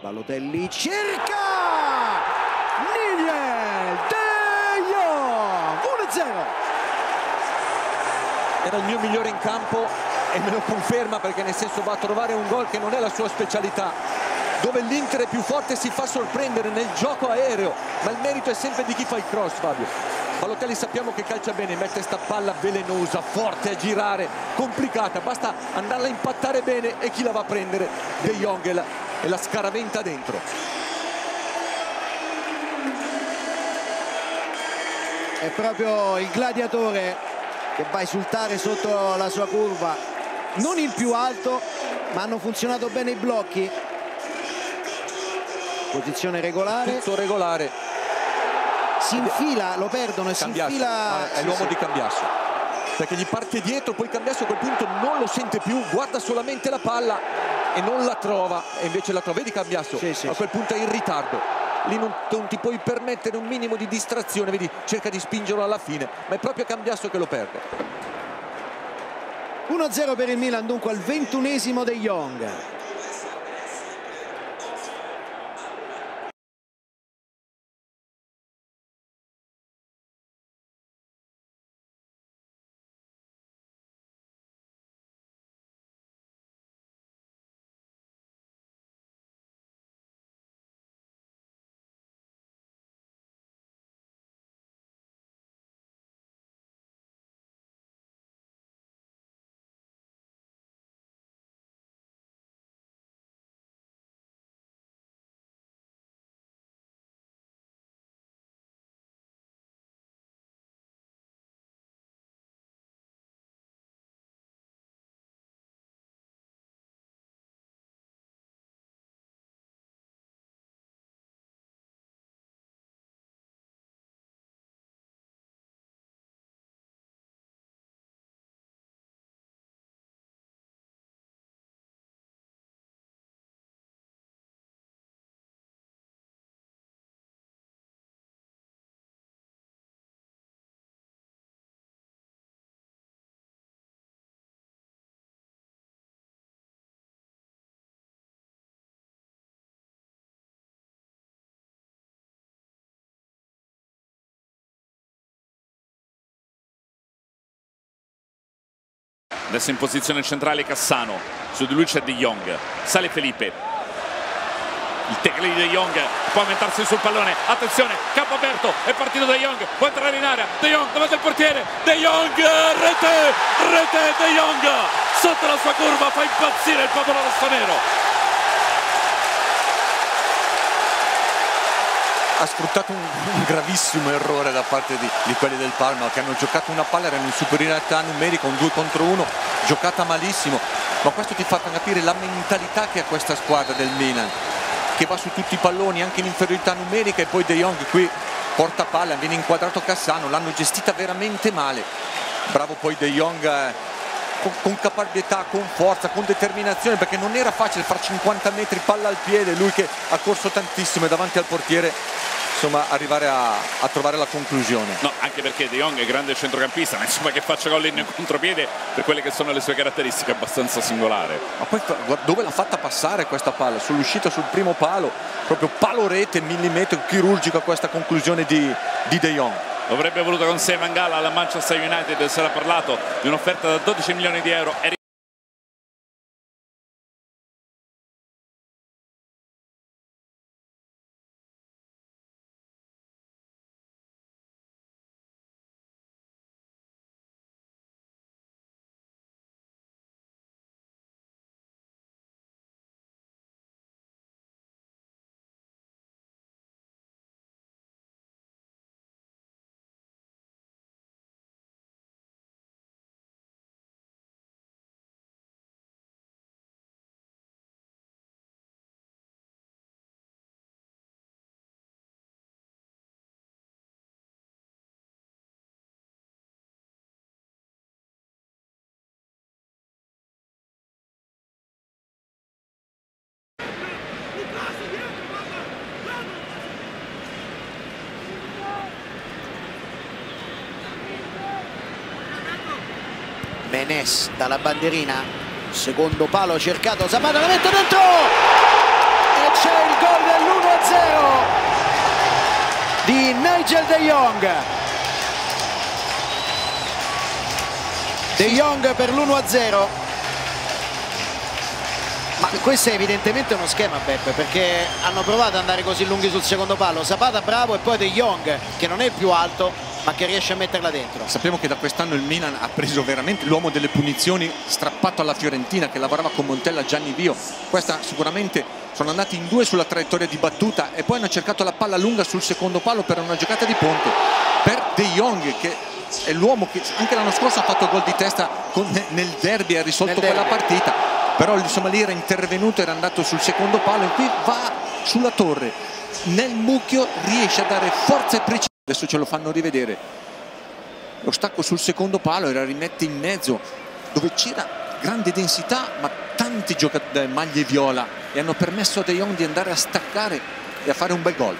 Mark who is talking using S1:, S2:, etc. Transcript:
S1: Balotelli cerca! Nigel De Jong! 1-0
S2: era il mio migliore in campo e me lo conferma perché nel senso va a trovare un gol che non è la sua specialità dove l'Inter è più forte si fa sorprendere nel gioco aereo ma il merito è sempre di chi fa il cross Fabio. Balotelli sappiamo che calcia bene mette sta palla velenosa forte a girare complicata basta andarla a impattare bene e chi la va a prendere? De Jong e la, scaraventa dentro.
S1: È proprio il gladiatore che va a esultare sotto la sua curva. Non il più alto ma hanno funzionato bene i blocchi. Posizione regolare.
S2: Tutto regolare.
S1: Si infila lo perdono e si infila.
S2: È l'uomo di Cambiasso. Perché gli parte dietro poi Cambiasso a quel punto non lo sente più guarda solamente la palla e non la trova e invece la trova. Vedi Cambiasso
S1: Sì, sì,
S2: a quel punto è in ritardo. Lì non, non ti puoi permettere un minimo di distrazione. Vedi cerca di spingerlo alla fine ma è proprio Cambiasso che lo perde.
S1: 1-0 per il Milan dunque al ventunesimo De Jong
S3: Adesso in posizione centrale Cassano, su di lui c'è De Jong, sale Felipe. Il tackle di De Jong, può aumentarsi sul pallone, attenzione, capo aperto, è partito De Jong, può entrare in area, De Jong davanti al portiere, De Jong, rete, rete De Jong, sotto la sua curva fa impazzire il popolo rossonero.
S2: Ha sfruttato un, un, gravissimo errore da parte di, di, quelli del Parma che hanno giocato una palla, erano in superiorità numerica, un 2 contro 1, giocata malissimo, ma questo ti fa capire la mentalità che ha questa squadra del Milan, che va su tutti i palloni anche in inferiorità numerica e poi De Jong qui porta palla, viene inquadrato Cassano, l'hanno gestita veramente male, bravo poi De Jong. Eh, con, con, caparbietà, con forza, con determinazione perché non era facile far 50 metri palla al piede, lui che ha corso tantissimo e davanti al portiere insomma arrivare a, a, trovare la conclusione.
S3: No, anche perché De Jong è grande centrocampista, ma insomma che faccia gol in contropiede per quelle che sono le sue caratteristiche abbastanza singolare.
S2: Ma poi dove l'ha fatta passare questa palla? Sull'uscita sul primo palo, proprio palo rete millimetro chirurgico a questa conclusione di, di De Jong.
S3: Avrebbe voluto con sé Mangala alla Manchester United, si era parlato di un'offerta da 12 milioni di euro.
S1: Menes dalla bandierina. Secondo palo cercato Zapata la mette dentro! E c'è il gol dell'1-0 di Nigel De Jong. De Jong per l'1-0 ma questo è evidentemente uno schema Beppe perché hanno provato ad andare così lunghi sul secondo palo. Zapata bravo e poi De Jong che non è più alto ma che riesce a metterla dentro.
S2: Sappiamo che da quest'anno il Milan ha preso veramente l'uomo delle punizioni strappato alla Fiorentina che lavorava con Montella Gianni Vio. Questa sicuramente sono andati in due sulla traiettoria di battuta e poi hanno cercato la palla lunga sul secondo palo per una giocata di ponte per De Jong che è l'uomo che anche l'anno scorso ha fatto gol di testa con, nel derby ha risolto quella partita. Però insomma lì era intervenuto era andato sul secondo palo e qui va sulla torre. Nel mucchio riesce a dare forza e precisione adesso ce lo fanno rivedere. Lo stacco sul secondo palo era rimette in mezzo dove c'era grande densità ma tanti giocatori maglie viola e hanno permesso a De Jong di andare a staccare e a fare un bel gol